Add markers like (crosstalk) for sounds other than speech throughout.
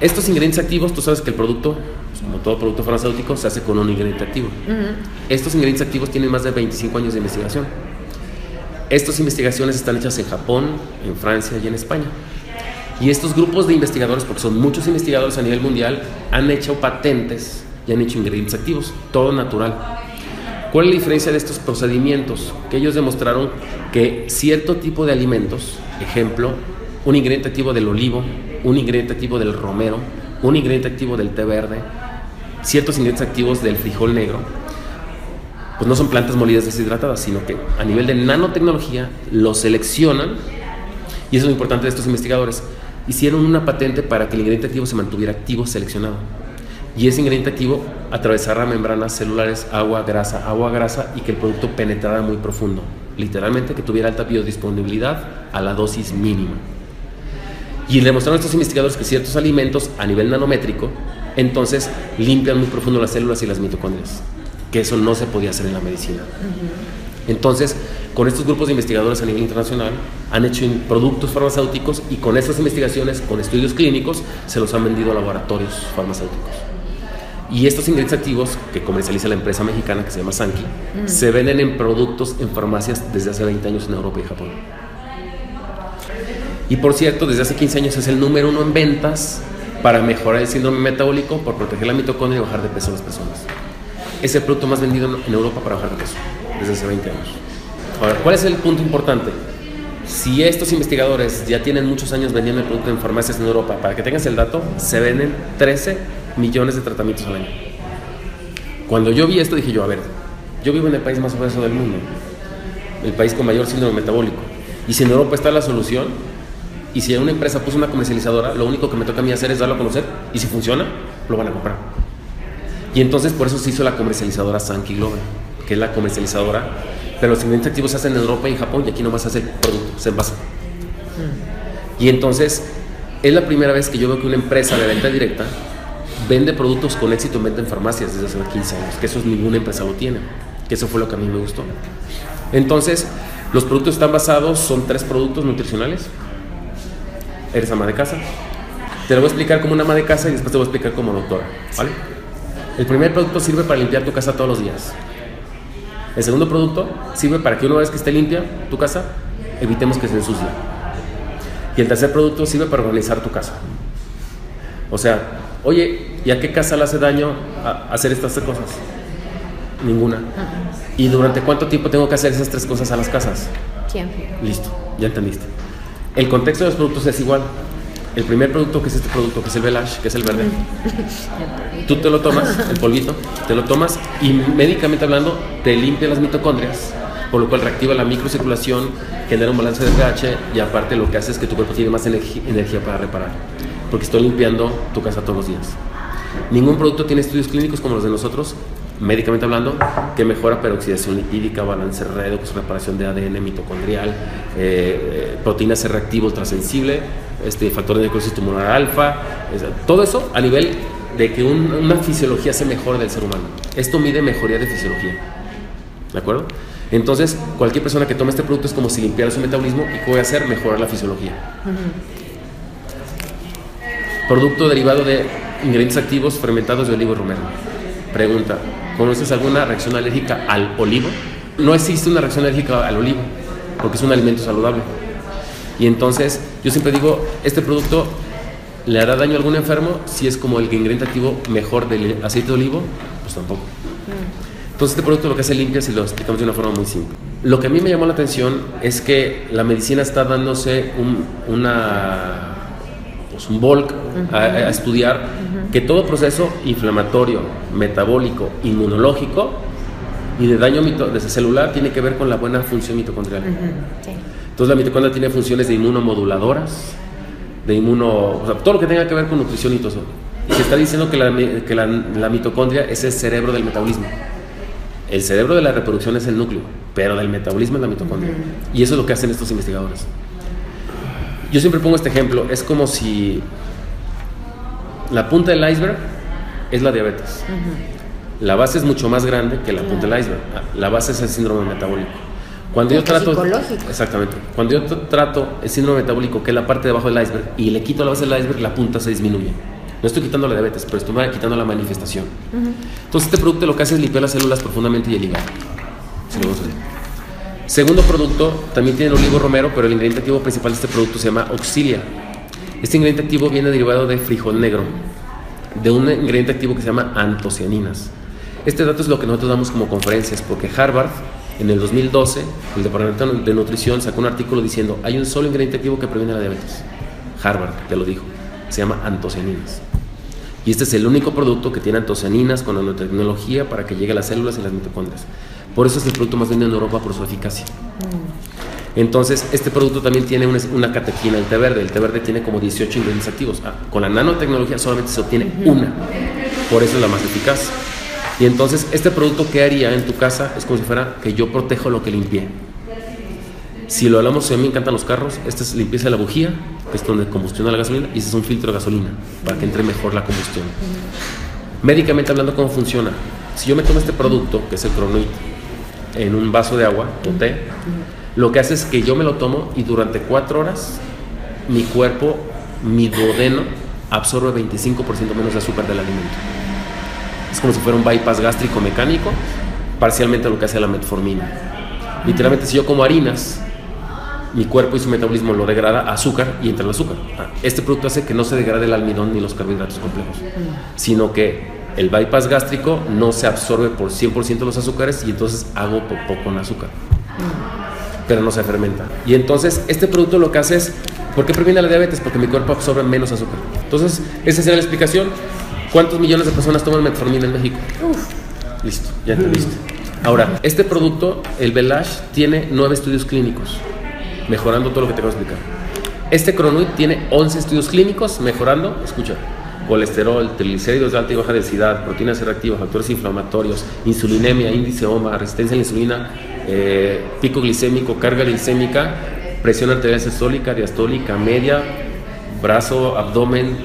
Estos ingredientes activos, tú sabes que el producto, pues, como todo producto farmacéutico, se hace con un ingrediente activo. Estos ingredientes activos tienen más de 25 años de investigación. Estas investigaciones están hechas en Japón, en Francia y en España. Y estos grupos de investigadores, porque son muchos investigadores a nivel mundial, han hecho patentes y han hecho ingredientes activos, todo natural. ¿Cuál es la diferencia de estos procedimientos? Que ellos demostraron que cierto tipo de alimentos, ejemplo, un ingrediente activo del olivo, un ingrediente activo del romero, un ingrediente activo del té verde, ciertos ingredientes activos del frijol negro, pues no son plantas molidas deshidratadas, sino que a nivel de nanotecnología los seleccionan, y eso es lo importante de estos investigadores, hicieron una patente para que el ingrediente activo se mantuviera activo seleccionado. Y ese ingrediente activo atravesara membranas celulares, agua, grasa, agua, grasa y que el producto penetrara muy profundo. Literalmente que tuviera alta biodisponibilidad a la dosis mínima. Y demostraron estos investigadores que ciertos alimentos a nivel nanométrico, entonces limpian muy profundo las células y las mitocondrias, que eso no se podía hacer en la medicina. Entonces, con estos grupos de investigadores a nivel internacional, han hecho productos farmacéuticos y con estas investigaciones, con estudios clínicos, se los han vendido a laboratorios farmacéuticos. Y estos ingredientes activos que comercializa la empresa mexicana que se llama Sanki, se venden en productos en farmacias desde hace 20 años en Europa y Japón. Y por cierto, desde hace 15 años es el número uno en ventas para mejorar el síndrome metabólico, por proteger la mitocondria y bajar de peso a las personas. Es el producto más vendido en Europa para bajar de peso, desde hace 20 años. Ahora, ¿cuál es el punto importante? Si estos investigadores ya tienen muchos años vendiendo el producto en farmacias en Europa, para que tengas el dato, se venden 13 millones de tratamientos al año. Cuando yo vi esto dije yo, a ver, yo vivo en el país más obeso del mundo, el país con mayor síndrome metabólico, y si en Europa está la solución, y si una empresa puso una comercializadora, lo único que me toca a mí hacer es darlo a conocer, y si funciona, lo van a comprar. Y entonces por eso se hizo la comercializadora Sankey Global, que es la comercializadora, pero los ingredientes activos se hacen en Europa y en Japón, y aquí nomás se hace el producto, se envasa. Y entonces es la primera vez que yo veo que una empresa de venta directa vende productos con éxito en venta en farmacias desde hace 15 años, que eso ninguna empresa lo tiene, que eso fue lo que a mí me gustó. Entonces, los productos están basados, son tres productos nutricionales. Eres ama de casa. Te lo voy a explicar como una ama de casa y después te voy a explicar como doctora, ¿vale? El primer producto sirve para limpiar tu casa todos los días. El segundo producto sirve para que una vez que esté limpia tu casa, evitemos que se ensucie. Y el tercer producto sirve para organizar tu casa. O sea, oye, ¿y a qué casa le hace daño hacer estas tres cosas? Ninguna. ¿Y durante cuánto tiempo tengo que hacer esas tres cosas a las casas? Siempre. Listo, ya entendiste. El contexto de los productos es igual. El primer producto que es este producto, que es el Velash, que es el verde, (laughs) tú te lo tomas, el polvito, te lo tomas y médicamente hablando te limpia las mitocondrias, por lo cual reactiva la microcirculación, genera un balance de pH y aparte lo que hace es que tu cuerpo tiene más energía para reparar, porque estoy limpiando tu casa todos los días. Ningún producto tiene estudios clínicos como los de nosotros, médicamente hablando, que mejora peroxidación lipídica, balance redox, reparación de ADN mitocondrial, eh, eh, proteína C reactivo ultrasensible, este, factor de necrosis tumoral alfa, todo eso a nivel de que una fisiología se mejore del ser humano. Esto mide mejoría de fisiología. ¿De acuerdo? Entonces, cualquier persona que tome este producto es como si limpiara su metabolismo y ¿qué voy a hacer? Mejorar la fisiología. Producto derivado de ingredientes activos fermentados de olivo y romero. Pregunta, ¿conoces alguna reacción alérgica al olivo? No existe una reacción alérgica al olivo, porque es un alimento saludable. Y entonces, yo siempre digo, este producto le hará daño a algún enfermo si es como el ingrediente activo mejor del aceite de olivo, pues tampoco. Entonces, este producto lo que hace limpia si lo explicamos de una forma muy simple. Lo que a mí me llamó la atención es que la medicina está dándose un, una, pues un bulk a, a estudiar que todo proceso inflamatorio, metabólico, inmunológico y de daño de celular tiene que ver con la buena función mitocondrial. Sí. Entonces la mitocondria tiene funciones de inmunomoduladoras, de inmuno, o sea, todo lo que tenga que ver con nutrición y todo eso. Y se está diciendo que, la, que la, la mitocondria es el cerebro del metabolismo. El cerebro de la reproducción es el núcleo, pero del metabolismo es la mitocondria. Y eso es lo que hacen estos investigadores. Yo siempre pongo este ejemplo, es como si la punta del iceberg es la diabetes. La base es mucho más grande que la punta del iceberg. La base es el síndrome metabólico. Cuando yo trato psicológico. exactamente, cuando yo trato el síndrome metabólico, que es la parte de abajo del iceberg, y le quito la base del iceberg, la punta se disminuye. No estoy quitando la diabetes, pero estoy quitando la manifestación. Entonces, este producto lo que hace es limpiar las células profundamente y el hígado. Segundo producto, también tiene el olivo romero, pero el ingrediente activo principal de este producto se llama Auxilia. Este ingrediente activo viene derivado de frijol negro, de un ingrediente activo que se llama antocianinas. Este dato es lo que nosotros damos como conferencias, porque Harvard en el 2012, el Departamento de Nutrición sacó un artículo diciendo, hay un solo ingrediente activo que previene la diabetes. Harvard te lo dijo. Se llama antocianinas. Y este es el único producto que tiene antocianinas con nanotecnología para que llegue a las células y las mitocondrias. Por eso es el producto más vendido en Europa por su eficacia. Mm. Entonces, este producto también tiene una, catequina, el té verde. El té verde tiene como 18 ingredientes activos. Ah, con la nanotecnología solamente se obtiene una. Por eso es la más eficaz. Y entonces, este producto que haría en tu casa es como si fuera que yo protejo lo que limpié. Si lo hablamos, a mí me encantan los carros, esta es limpieza de la bujía, que es donde combustiona la gasolina, y este es un filtro de gasolina, para que entre mejor la combustión. Médicamente hablando, ¿cómo funciona? Si yo me tomo este producto, que es el Cronoid, en un vaso de agua o té, lo que hace es que yo me lo tomo y durante cuatro horas mi cuerpo, mi duodeno, absorbe 25% menos de azúcar del alimento. Es como si fuera un bypass gástrico mecánico, parcialmente lo que hace la metformina. Literalmente, si yo como harinas, mi cuerpo y su metabolismo lo degrada azúcar y entra el azúcar. Ah, este producto hace que no se degrade el almidón ni los carbohidratos complejos, sino que el bypass gástrico no se absorbe por 100% los azúcares y entonces hago popó con azúcar. Pero no se fermenta. Y entonces este producto lo que hace es, ¿por qué previene la diabetes? Porque mi cuerpo absorbe menos azúcar. Entonces, esa sería la explicación. ¿Cuántos millones de personas toman metformina en México? Listo, ya entendiste. Ahora, este producto, el Belash, tiene nueve estudios clínicos, mejorando todo lo que te voy a explicar. Este Cronuit tiene 11 estudios clínicos, mejorando, escucha, colesterol, triglicéridos de alta y baja densidad, proteínas reactivas, factores inflamatorios, insulinemia, índice OMA, resistencia a la insulina, eh, pico glicémico, carga glicémica, presión arterial sistólica, diastólica, media, brazo, abdomen.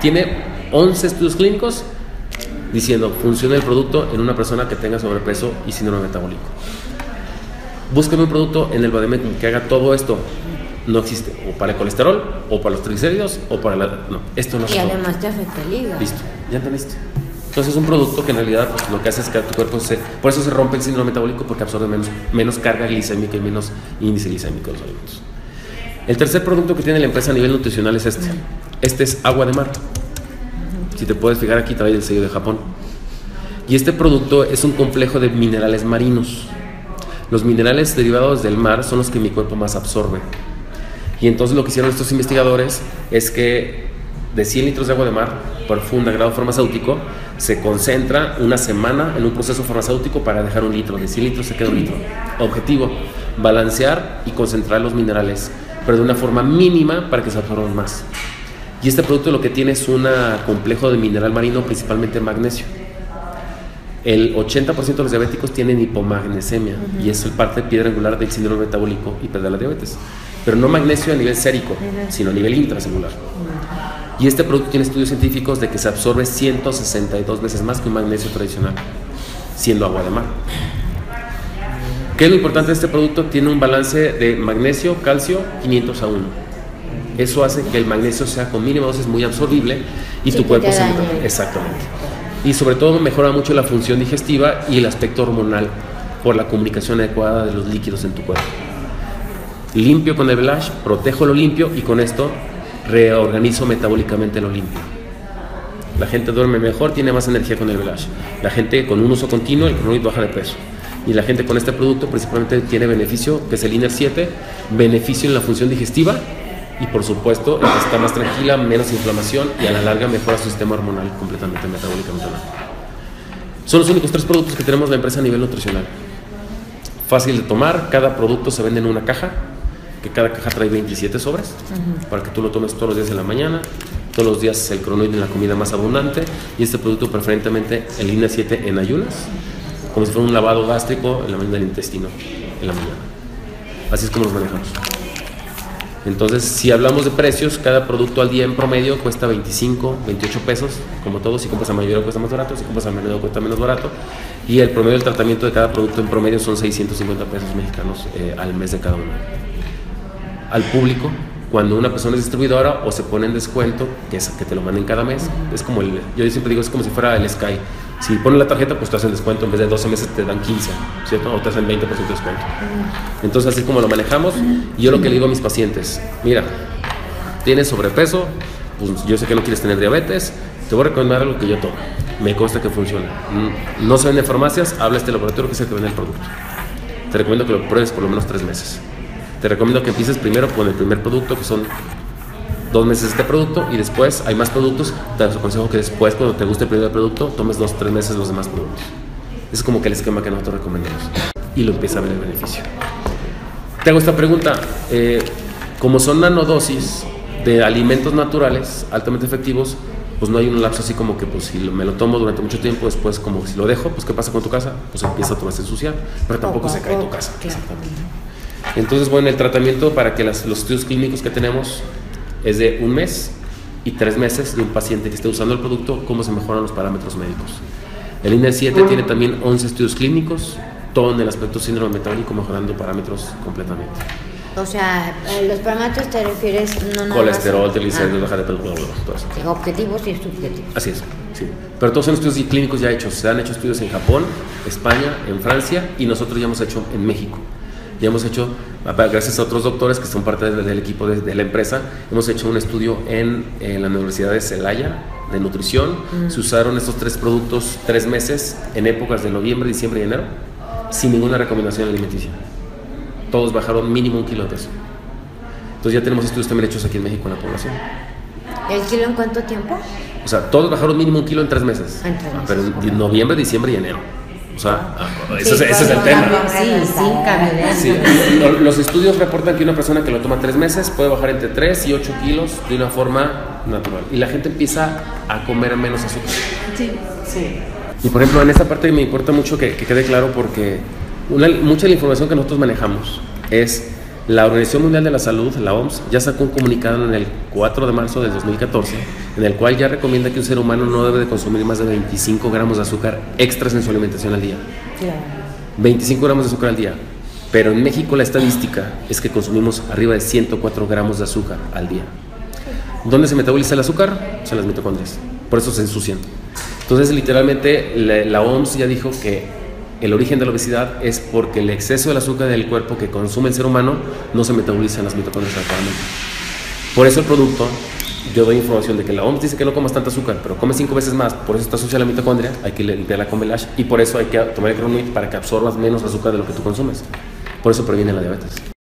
Tiene 11 estudios clínicos diciendo funciona el producto en una persona que tenga sobrepeso y síndrome metabólico. Búsqueme un producto en el Bademecum que haga todo esto no existe o para el colesterol o para los triglicéridos o para la no esto no y además te afecta el hígado. Listo ya entendiste entonces es un producto que en realidad pues, lo que hace es que tu cuerpo se por eso se rompe el síndrome metabólico porque absorbe menos menos carga glicémica y menos índice glicémico de los alimentos. El tercer producto que tiene la empresa a nivel nutricional es este. Este es agua de mar. Si te puedes fijar aquí trae el sello de Japón. Y este producto es un complejo de minerales marinos. Los minerales derivados del mar son los que mi cuerpo más absorbe y entonces lo que hicieron estos investigadores es que de 100 litros de agua de mar profunda, grado farmacéutico, se concentra una semana en un proceso farmacéutico para dejar un litro. De 100 litros se queda un litro. Objetivo, balancear y concentrar los minerales, pero de una forma mínima para que se absorban más. Y este producto lo que tiene es un complejo de mineral marino, principalmente magnesio. El 80% de los diabéticos tienen hipomagnesemia y es el parte piedra angular del síndrome metabólico y de la diabetes pero no magnesio a nivel sérico, sino a nivel intracelular. Y este producto tiene estudios científicos de que se absorbe 162 veces más que un magnesio tradicional, siendo agua de mar. ¿Qué es lo importante de este producto? Tiene un balance de magnesio, calcio, 500 a 1. Eso hace que el magnesio sea con mínima dosis muy absorbible y tu cuerpo se... Exactamente. Y sobre todo mejora mucho la función digestiva y el aspecto hormonal por la comunicación adecuada de los líquidos en tu cuerpo limpio con el Belash, protejo lo limpio y con esto reorganizo metabólicamente lo limpio. La gente duerme mejor, tiene más energía con el Belash. La gente con un uso continuo, el cronoid baja de peso. Y la gente con este producto principalmente tiene beneficio, que es el INER 7, beneficio en la función digestiva y por supuesto está más tranquila, menos inflamación y a la larga mejora su sistema hormonal completamente metabólicamente. Son los únicos tres productos que tenemos la empresa a nivel nutricional. Fácil de tomar, cada producto se vende en una caja, que cada caja trae 27 sobres para que tú lo tomes todos los días en la mañana. Todos los días el cronoide en la comida más abundante y este producto preferentemente en línea 7 en ayunas, como si fuera un lavado gástrico en la mañana del intestino en la mañana. Así es como los manejamos. Entonces, si hablamos de precios, cada producto al día en promedio cuesta 25, 28 pesos, como todo. Si compras a mayoría cuesta más barato, si compras a menudo cuesta menos barato. Y el promedio del tratamiento de cada producto en promedio son 650 pesos mexicanos eh, al mes de cada uno al público cuando una persona es distribuidora o se pone en descuento, que es que te lo manden cada mes, es como el, yo siempre digo, es como si fuera el Sky. Si pones la tarjeta, pues te hacen descuento, en vez de 12 meses te dan 15, ¿cierto? O te hacen 20% de descuento. Entonces, así como lo manejamos, y yo lo que le digo a mis pacientes, mira, tienes sobrepeso, pues yo sé que no quieres tener diabetes, te voy a recomendar algo que yo tomo. Me consta que funciona. Mm, no se vende en farmacias, habla este laboratorio que es el que vende el producto. Te recomiendo que lo pruebes por lo menos tres meses. Te recomiendo que empieces primero con el primer producto, que son dos meses este producto, y después hay más productos. Te aconsejo que después, cuando te guste el primer producto, tomes dos, tres meses los demás productos. Es como que el esquema que nosotros recomendamos. Y lo empieza a ver el beneficio. Te hago esta pregunta. Eh, como son nanodosis de alimentos naturales altamente efectivos, pues no hay un lapso así como que pues si me lo tomo durante mucho tiempo, después como si lo dejo, pues ¿qué pasa con tu casa? Pues empieza a tomarse ensuciar, pero tampoco se cae tu casa. Entonces, bueno, el tratamiento para que los estudios clínicos que tenemos es de un mes y tres meses de un paciente que esté usando el producto, cómo se mejoran los parámetros médicos. El INE 7 tiene también 11 estudios clínicos, todo en el aspecto síndrome metabólico, mejorando parámetros completamente. O sea, eh, los parámetros te refieres no nada Colesterol, triglicéridos, ah. baja de peso, todo eso. objetivos y subjetivos. Así es, sí. Pero todos son estudios clínicos ya hechos. Se han hecho estudios en Japón, España, en Francia y nosotros ya hemos hecho en México. Ya hemos hecho, gracias a otros doctores que son parte del, equipo de, la empresa, hemos hecho un estudio en, la Universidad de Celaya de nutrición. Mm. Se usaron estos tres productos tres meses en épocas de noviembre, diciembre y enero sin ninguna recomendación alimenticia todos bajaron mínimo un kilo de peso. Entonces ya tenemos estudios también hechos aquí en México en la población. ¿El kilo en cuánto tiempo? O sea, todos bajaron mínimo un kilo en tres meses. En tres meses. Pero en noviembre, diciembre y enero. O sea, ah, ese, es el tema. Sí, sí, cambio sí. Los estudios reportan que una persona que lo toma tres meses puede bajar entre 3 y 8 kilos de una forma natural. Y la gente empieza a comer menos azúcar. Sí, sí. Y por ejemplo, en esta parte me importa mucho que, que quede claro porque mucha de la información que nosotros manejamos es la Organización Mundial de la Salud, la OMS, ya sacó un comunicado en el 4 de marzo del 2014 en el cual ya recomienda que un ser humano no debe de consumir más de 25 gramos de azúcar extras en su alimentación al día. 25 gramos de azúcar al día. Pero en México la estadística es que consumimos arriba de 104 gramos de azúcar al día. ¿Dónde se metaboliza el azúcar? En las mitocondrias. Por eso se ensucian. Entonces, literalmente, la OMS ya dijo que el origen de la obesidad es porque el exceso del azúcar del cuerpo que consume el ser humano no se metaboliza en las mitocondrias adecuadamente. Por eso el producto, yo doy información de que la OMS dice que no comas tanta azúcar, pero come cinco veces más, por eso está sucia la mitocondria, hay que limpiarla con Velash y por eso hay que tomar el Cronuit para que absorbas menos azúcar de lo que tú consumes. Por eso previene la diabetes.